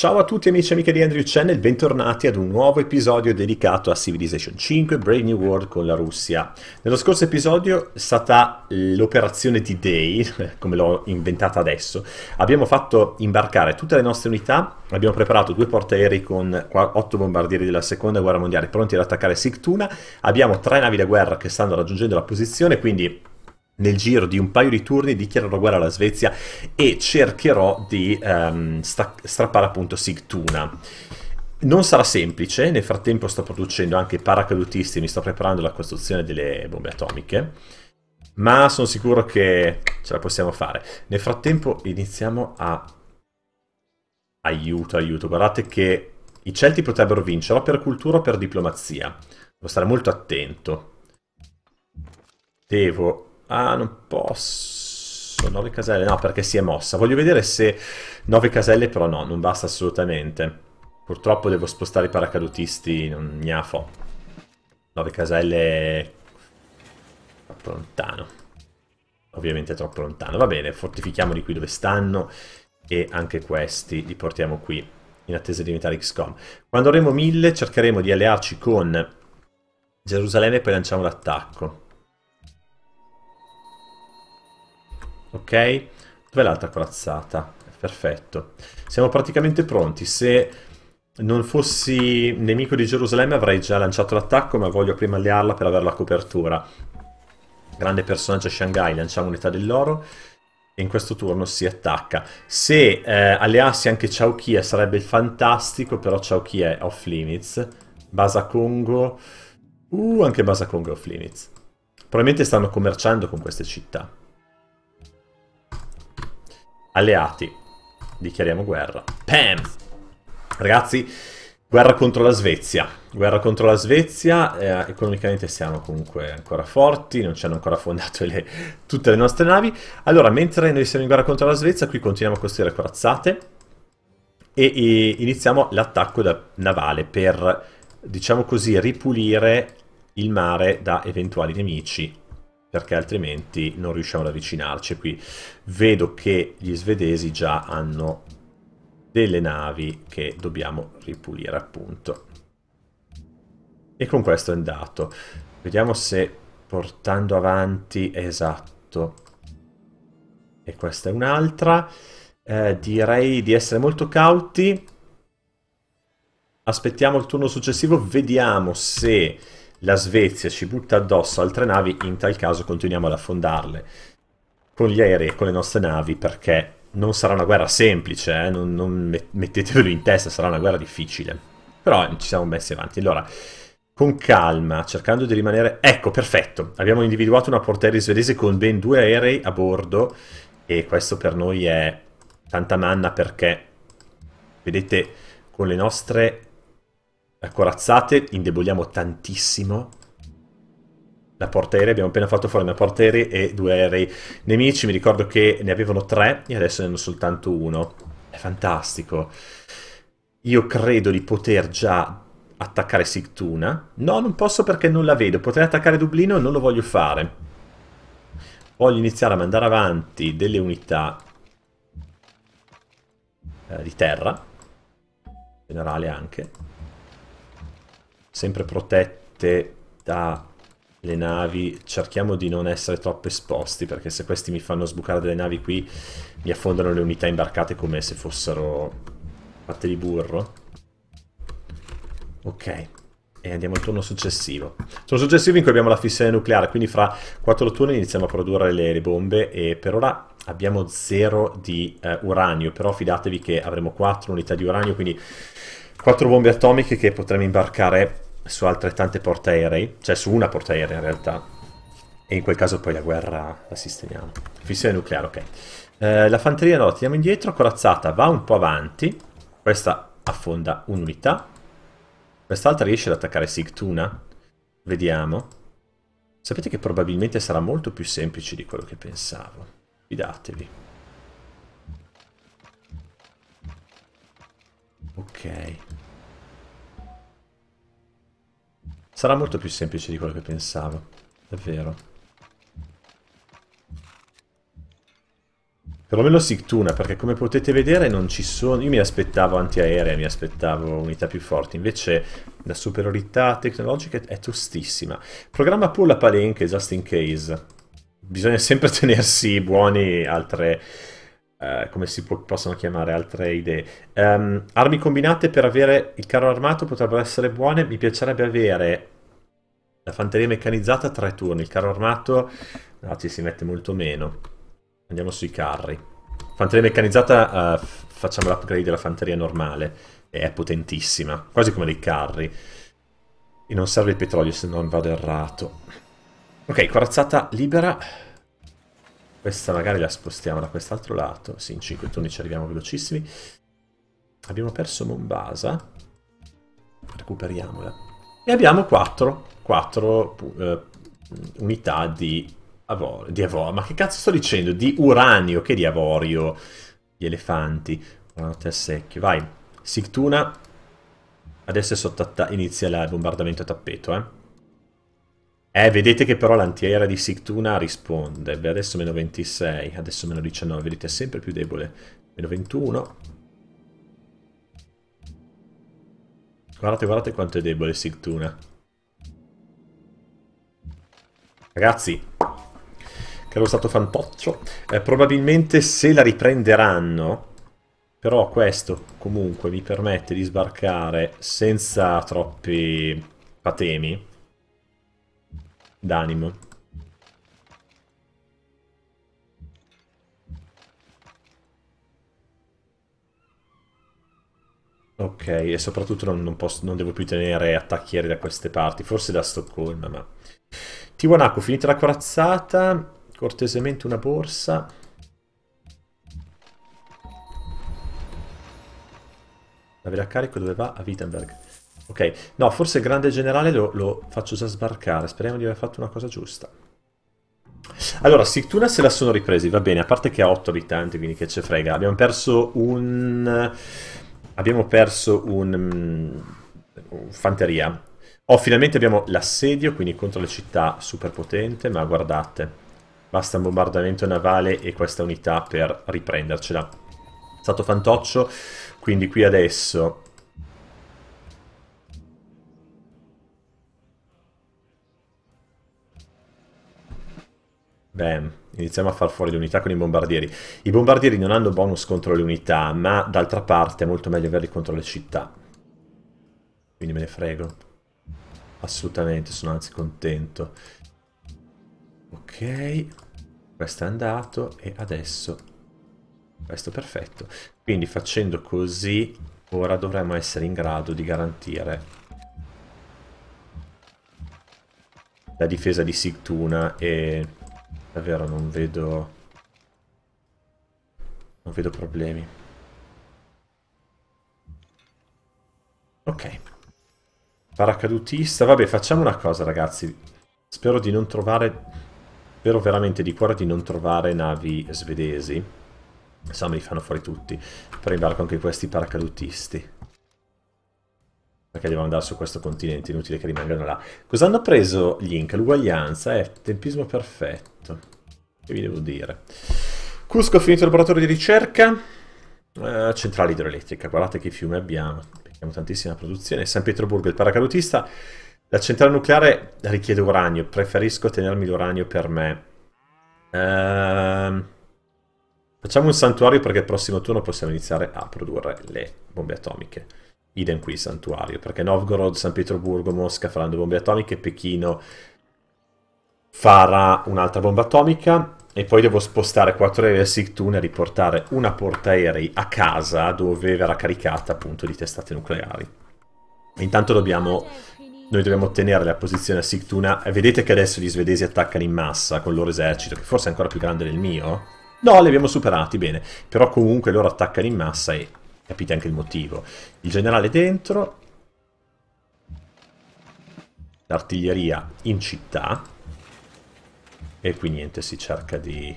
Ciao a tutti amici e amiche di Andrew Channel, bentornati ad un nuovo episodio dedicato a Civilization 5 Brave New World con la Russia. Nello scorso episodio è stata l'operazione D-Day, come l'ho inventata adesso. Abbiamo fatto imbarcare tutte le nostre unità, abbiamo preparato due portaerei con otto bombardieri della seconda guerra mondiale pronti ad attaccare Sigtuna, abbiamo tre navi da guerra che stanno raggiungendo la posizione, quindi nel giro di un paio di turni dichiarerò guerra alla Svezia e cercherò di um, strappare appunto Sigtuna. Non sarà semplice, nel frattempo sto producendo anche paracadutisti, mi sto preparando la costruzione delle bombe atomiche, ma sono sicuro che ce la possiamo fare. Nel frattempo iniziamo a... Aiuto, aiuto, guardate che i Celti potrebbero vincere o per cultura o per diplomazia. Devo stare molto attento. Devo Ah, non posso. 9 caselle, no, perché si è mossa. Voglio vedere se 9 caselle, però no, non basta assolutamente. Purtroppo devo spostare i paracadutisti, non gnafo. 9 caselle... Troppo lontano. Ovviamente troppo lontano. Va bene, fortifichiamoli qui dove stanno. E anche questi li portiamo qui, in attesa di diventare XCOM. Quando avremo 1000 cercheremo di allearci con Gerusalemme e poi lanciamo l'attacco. Ok? Dov'è l'altra corazzata? Perfetto. Siamo praticamente pronti. Se non fossi nemico di Gerusalemme avrei già lanciato l'attacco, ma voglio prima allearla per avere la copertura. Grande personaggio Shanghai, lanciamo unità dell'oro e in questo turno si attacca. Se eh, alleassi anche Chowkia sarebbe fantastico, però Chowkia è off limits. Basa Congo... Uh, anche Basa Congo è off limits. Probabilmente stanno commerciando con queste città. Alleati. Dichiariamo guerra. Pam! Ragazzi, guerra contro la Svezia. Guerra contro la Svezia. Eh, economicamente siamo comunque ancora forti, non ci hanno ancora fondato le, tutte le nostre navi. Allora, mentre noi siamo in guerra contro la Svezia, qui continuiamo a costruire corazzate. E, e iniziamo l'attacco navale per, diciamo così, ripulire il mare da eventuali nemici perché altrimenti non riusciamo ad avvicinarci. Qui vedo che gli svedesi già hanno delle navi che dobbiamo ripulire appunto. E con questo è andato. Vediamo se portando avanti... Esatto. E questa è un'altra. Eh, direi di essere molto cauti. Aspettiamo il turno successivo, vediamo se la Svezia ci butta addosso altre navi, in tal caso continuiamo ad affondarle con gli aerei e con le nostre navi perché non sarà una guerra semplice, eh? non, non mettetevelo in testa, sarà una guerra difficile. Però ci siamo messi avanti. Allora, con calma, cercando di rimanere... Ecco, perfetto, abbiamo individuato una portiere svedese con ben due aerei a bordo e questo per noi è tanta manna perché, vedete, con le nostre corazzate indeboliamo tantissimo la portaerei, abbiamo appena fatto fuori una portaerei e due aerei nemici, mi ricordo che ne avevano tre e adesso ne hanno soltanto uno. È fantastico. Io credo di poter già attaccare Sigtuna. No, non posso perché non la vedo. Potrei attaccare Dublino e non lo voglio fare. Voglio iniziare a mandare avanti delle unità eh, di terra. Generale anche sempre protette dalle navi, cerchiamo di non essere troppo esposti, perché se questi mi fanno sbucare delle navi qui, mi affondano le unità imbarcate come se fossero fatte di burro. Ok, e andiamo al turno successivo. Turno successivo in cui abbiamo la fissione nucleare, quindi fra 4 turni iniziamo a produrre le, le bombe e per ora abbiamo 0 di eh, uranio, però fidatevi che avremo 4 unità di uranio, quindi 4 bombe atomiche che potremo imbarcare su altrettante portaerei, cioè su una portaerei in realtà, e in quel caso poi la guerra la sistemiamo. Fissione nucleare, ok. Eh, la fanteria no, la tiriamo indietro, corazzata va un po' avanti, questa affonda un'unità, quest'altra riesce ad attaccare Sigtuna, vediamo. Sapete che probabilmente sarà molto più semplice di quello che pensavo, fidatevi. Ok. Sarà molto più semplice di quello che pensavo. È vero. Perlomeno Sigtuna, perché come potete vedere non ci sono... Io mi aspettavo antiaeree, mi aspettavo unità più forti, invece la superiorità tecnologica è tostissima. Programma pull a palenche, just in case. Bisogna sempre tenersi buoni altre... Uh, come si possono chiamare altre idee. Um, armi combinate per avere il carro armato potrebbero essere buone. Mi piacerebbe avere la fanteria meccanizzata tre turni. Il carro armato no, ci si mette molto meno. Andiamo sui carri. Fanteria meccanizzata, uh, facciamo l'upgrade della fanteria normale. È potentissima, quasi come dei carri. E non serve il petrolio se non vado errato. Ok, corazzata libera. Questa magari la spostiamo da quest'altro lato. Sì, in 5 turni ci arriviamo velocissimi. Abbiamo perso Mombasa. Recuperiamola. E abbiamo 4, 4 uh, unità di Avorio, di avorio. Ma che cazzo sto dicendo? Di uranio, che di avorio? Gli elefanti. Buonanotte a secchio. Vai. Sigtuna. Adesso è sotto. Inizia il bombardamento a tappeto, eh. Eh, vedete che però l'antiaerea di Sigtuna risponde. Beh, adesso meno 26, adesso meno 19. Vedete, è sempre più debole. Meno 21. Guardate, guardate quanto è debole Sigtuna. Ragazzi, che era stato fantoccio. Eh, probabilmente se la riprenderanno, però questo comunque mi permette di sbarcare senza troppi patemi d'animo. Ok, e soprattutto non, non, posso, non devo più tenere attacchieri da queste parti, forse da Stoccolma, ma... Tiwanaku, finita la corazzata, cortesemente una borsa. La vela carico dove va? A Wittenberg. Ok, no, forse il grande generale lo, lo, faccio già sbarcare. Speriamo di aver fatto una cosa giusta. Allora, Sigtuna se la sono ripresi, va bene, a parte che ha 8 abitanti, quindi che ce frega. Abbiamo perso un... Abbiamo perso un... un fanteria. Oh, finalmente abbiamo l'assedio, quindi contro le città super potente, ma guardate. Basta un bombardamento navale e questa unità per riprendercela. È stato fantoccio, quindi qui adesso... Beh, iniziamo a far fuori le unità con i bombardieri. I bombardieri non hanno bonus contro le unità, ma d'altra parte è molto meglio averli contro le città. Quindi me ne frego. Assolutamente, sono anzi contento. Ok, questo è andato e adesso questo è perfetto. Quindi facendo così ora dovremmo essere in grado di garantire la difesa di Sigtuna e davvero non vedo non vedo problemi. Ok. Paracadutista. Vabbè, facciamo una cosa, ragazzi. Spero di non trovare Spero veramente di cuore di non trovare navi svedesi. Me li fanno fuori tutti. Però imbarco anche questi paracadutisti. Perché devono andare su questo continente, inutile che rimangano là. Cosa hanno preso gli Inca? L'uguaglianza, eh, tempismo perfetto. Che vi devo dire? Cusco ha finito il laboratorio di ricerca. Uh, centrale idroelettrica, guardate che fiume abbiamo. Abbiamo tantissima produzione. San Pietroburgo, il paracadutista la centrale nucleare richiede uranio, preferisco tenermi l'uranio per me. Ehm... Facciamo un santuario perché il prossimo turno possiamo iniziare a produrre le bombe atomiche. Idem qui santuario, perché Novgorod, San Pietroburgo, Mosca faranno bombe atomiche, Pechino farà un'altra bomba atomica e poi devo spostare 4 aerei a Sigtun e riportare una portaerei a casa dove verrà caricata appunto di testate nucleari. Intanto dobbiamo noi dobbiamo ottenere la posizione a Sigtuna. Vedete che adesso gli svedesi attaccano in massa con il loro esercito, che forse è ancora più grande del mio. No, li abbiamo superati, bene. Però comunque loro attaccano in massa e capite anche il motivo. Il generale dentro. L'artiglieria in città. E qui niente, si cerca di...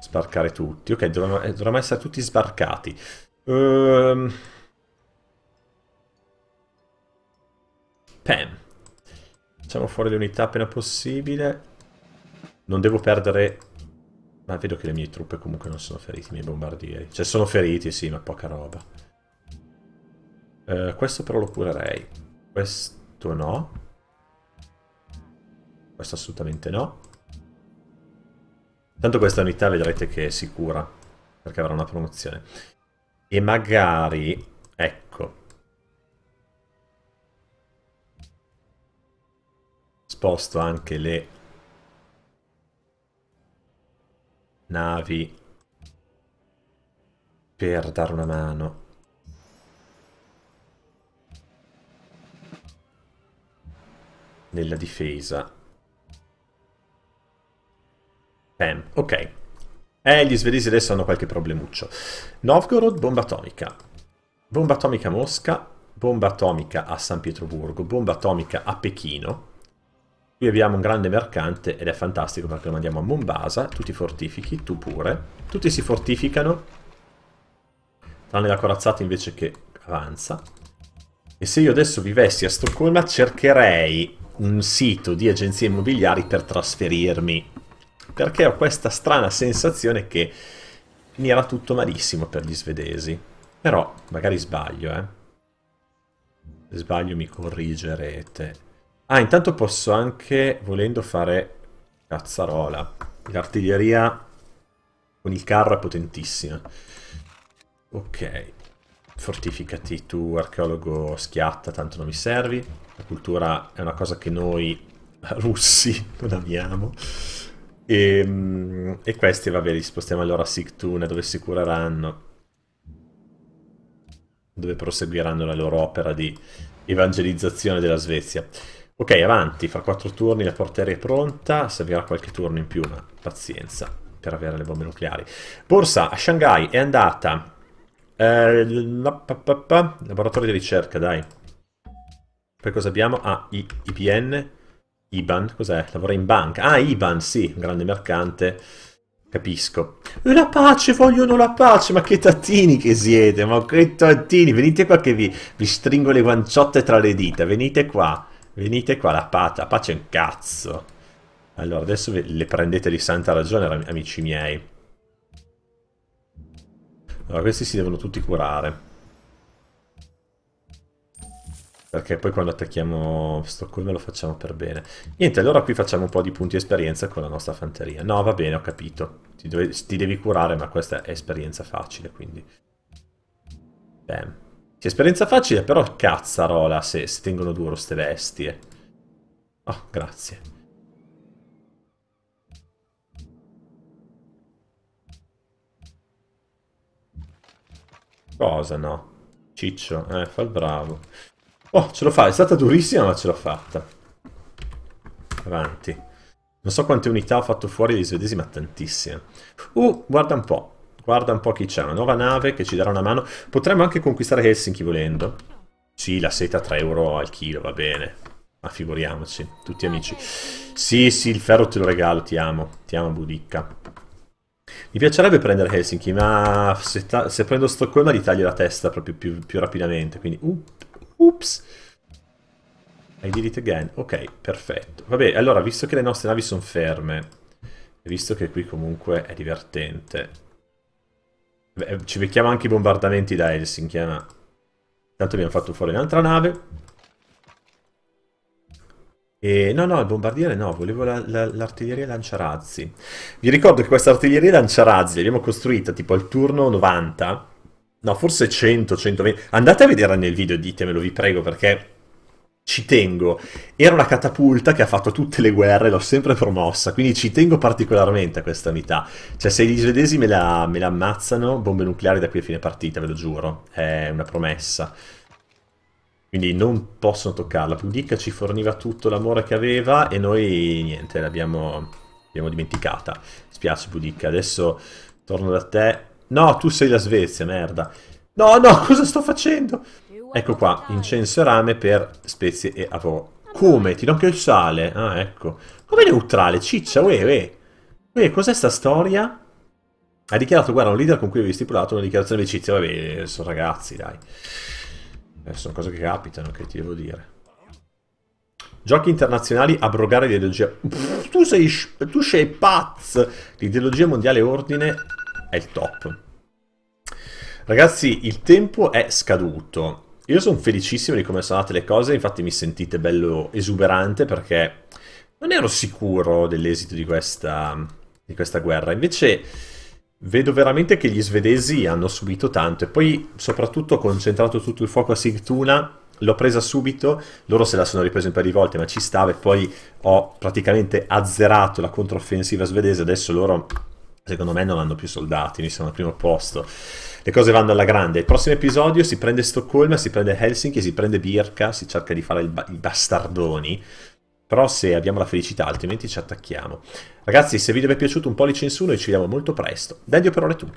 Sbarcare tutti. Ok, dovremmo, eh, dovremmo essere tutti sbarcati. Um... Pam. Facciamo fuori le unità appena possibile. Non devo perdere... Ma vedo che le mie truppe comunque non sono ferite, i miei bombardieri. Cioè sono feriti, sì, ma poca roba. Uh, questo però lo curerei. Questo no. Questo assolutamente no. Tanto questa unità vedrete che è sicura, perché avrà una promozione. E magari... Ecco. Sposto anche le navi per dare una mano. Nella difesa. Bam, ok. Eh, gli svedesi adesso hanno qualche problemuccio. Novgorod, bomba atomica. Bomba atomica a Mosca, bomba atomica a San Pietroburgo, bomba atomica a Pechino. Qui abbiamo un grande mercante ed è fantastico perché lo mandiamo a Mombasa, tu ti fortifichi, tu pure. Tutti si fortificano, tranne la corazzata invece che avanza. E se io adesso vivessi a Stoccolma cercherei un sito di agenzie immobiliari per trasferirmi. Perché ho questa strana sensazione che finirà tutto malissimo per gli svedesi. Però magari sbaglio, eh. Se sbaglio mi corrigerete. Ah, intanto posso anche, volendo, fare cazzarola. L'artiglieria con il carro è potentissima. Ok. Fortificati tu, archeologo schiatta, tanto non mi servi. La cultura è una cosa che noi russi non amiamo. E, ehm, e questi, vabbè, li spostiamo allora a Sigtuna, dove si cureranno. Dove proseguiranno la loro opera di evangelizzazione della Svezia. Ok, avanti, fra quattro turni la porteria è pronta, servirà qualche turno in più, ma pazienza per avere le bombe nucleari. Borsa a Shanghai è andata. Eh, laboratorio di ricerca, dai. Poi cosa abbiamo? Ah, I, IBAN, cos'è? Lavora in banca. Ah, IBAN, sì, un grande mercante. Capisco. E la pace, vogliono la pace, ma che tattini che siete, ma che tattini. Venite qua che vi, vi stringo le guanciotte tra le dita, venite qua. Venite qua, la pace, la pace è un cazzo. Allora, adesso le prendete di santa ragione, amici miei. Allora, questi si devono tutti curare. Perché poi quando attacchiamo Stoccolma lo facciamo per bene. Niente, allora qui facciamo un po' di punti esperienza con la nostra fanteria. No, va bene, ho capito. Ti, dove, ti devi curare, ma questa è esperienza facile, quindi... Bam. Che esperienza facile, però cazzarola se, se tengono duro ste bestie. Oh, grazie. Cosa no? Ciccio, eh, fa il bravo. Oh, ce l'ho fatta, è stata durissima ma ce l'ho fatta. Avanti. Non so quante unità ho fatto fuori dei svedesi, ma tantissime. Uh, guarda un po'. Guarda un po' chi c'è, una nuova nave che ci darà una mano. Potremmo anche conquistare Helsinki volendo. Sì, la seta 3 euro al chilo, va bene. Ma figuriamoci, tutti amici. Sì, sì, il ferro te lo regalo, ti amo. Ti amo, Budicca. Mi piacerebbe prendere Helsinki, ma se, se prendo Stoccolma gli taglio la testa proprio più, più rapidamente. Quindi, uh, ups. I did it again. Ok, perfetto. Vabbè, allora, visto che le nostre navi sono ferme, visto che qui comunque è divertente, Beh, ci becchiamo anche i bombardamenti da Helsinki, eh, ma... Intanto abbiamo fatto fuori un'altra nave. E no, no, il bombardiere no, volevo l'artiglieria la, lanciarazzi. Vi ricordo che questa artiglieria lanciarazzi l'abbiamo costruita tipo al turno 90. No, forse 100, 120. Andate a vedere nel video, ditemelo, vi prego, perché ci tengo. Era una catapulta che ha fatto tutte le guerre, l'ho sempre promossa, quindi ci tengo particolarmente a questa unità. Cioè, se gli svedesi me la, me la ammazzano, bombe nucleari da qui a fine partita, ve lo giuro. È una promessa. Quindi non possono toccarla. Pudica ci forniva tutto l'amore che aveva e noi, niente, l'abbiamo dimenticata. Spiace, Pudica. Adesso torno da te. No, tu sei la Svezia, merda. No, no, cosa sto facendo? Ecco qua, incenso e rame per spezie e avo. Come? Ti do anche il sale? Ah, ecco. Come neutrale? Ciccia, uè, uè. Uè, cos'è sta storia? Ha dichiarato, guarda, un leader con cui avevi stipulato una dichiarazione di amicizia. Vabbè, sono ragazzi, dai. Eh, sono cose che capitano, che ti devo dire. Giochi internazionali, abrogare l'ideologia. Tu sei, tu sei pazzo! L'ideologia mondiale ordine è il top. Ragazzi, il tempo è scaduto. Io sono felicissimo di come sono andate le cose, infatti mi sentite bello esuberante perché non ero sicuro dell'esito di questa, di questa guerra. Invece vedo veramente che gli svedesi hanno subito tanto e poi soprattutto ho concentrato tutto il fuoco a Sigtuna l'ho presa subito, loro se la sono ripresa un paio di volte ma ci stava e poi ho praticamente azzerato la controffensiva svedese, adesso loro secondo me non hanno più soldati, sono al primo posto. Le cose vanno alla grande. Il prossimo episodio si prende Stoccolma, si prende Helsinki, si prende Birka, si cerca di fare ba- i bastardoni. Però se abbiamo la felicità, altrimenti ci attacchiamo. Ragazzi, se il video vi è piaciuto un pollice in su, noi ci vediamo molto presto. Dendio per ore tu.